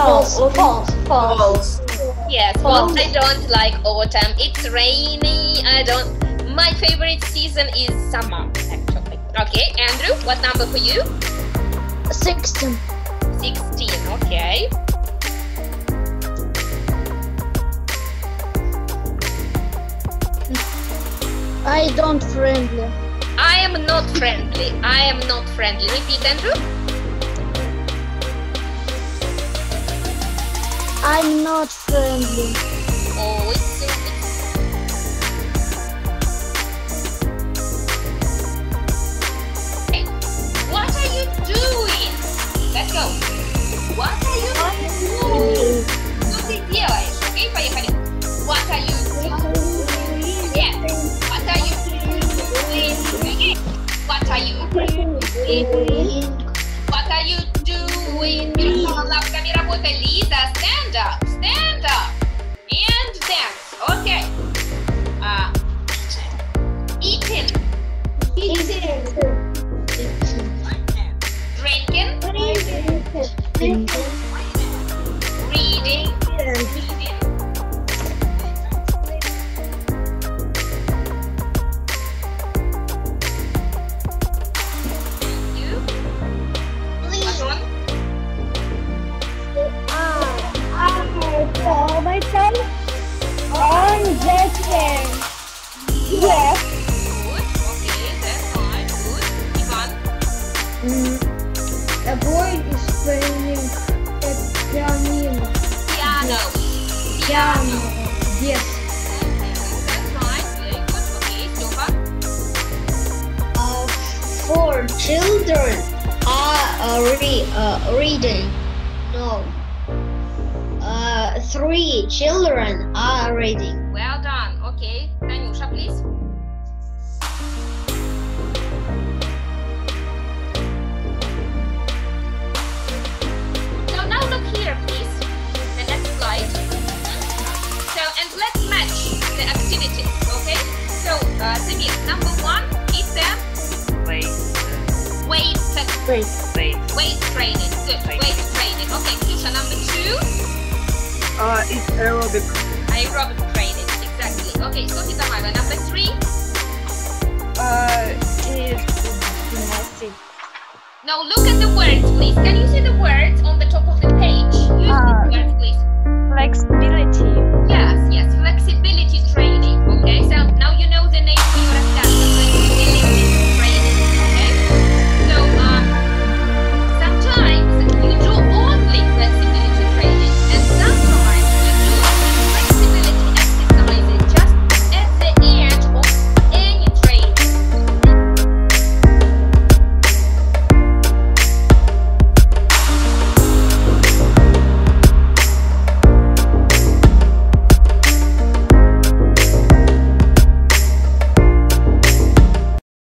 No, False. false, false. False. Yes, well, I don't like autumn. It's rainy. I don't. My favorite season is summer, actually. Okay, Andrew, what number for you? 16. 16, okay. I don't friendly. I am not friendly. I am not friendly. Repeat, Andrew. I'm not friendly. Oh, it's, it's Hey, what are you doing? Let's go. What are you doing? Что ты делаешь? Окей, поехали. What are you doing? Yes. What are you doing? Окей. What are you doing? What are you doing? Перед лапками работай. Лиза, stand up. Stand up. And dance. Okay. Uh, eating. Drinking. Reading. A boy is playing a piano. Piano. Piano. Yes. That's fine. Very good. Okay, Stefan. Uh, four children are uh, re- uh, reading. No. Uh, three children are reading. Well done. Okay. Tanusha, please. Weight, wait. weight training. Good, Weight. weight training. Okay, Tusha, number two, Uh, it's aerobic. aerobic training. Exactly. Okay, Sophie Tamara, number three, Uh, it's gymnastic. Now look at the words, please. Can you see the words on the top of the page? Use Ah. the words, please.